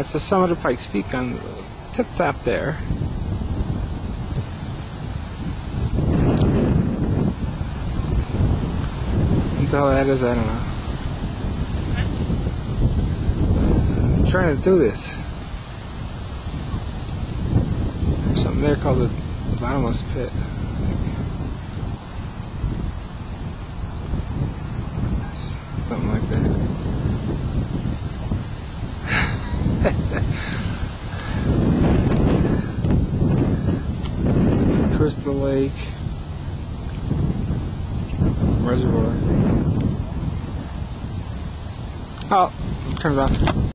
That's the summit of Pikes Peak on tip top there. Hell that is, I don't know. I'm trying to do this. There's something there called the bottomless pit. Something like that. It's Crystal Lake Reservoir. Oh, turn it off.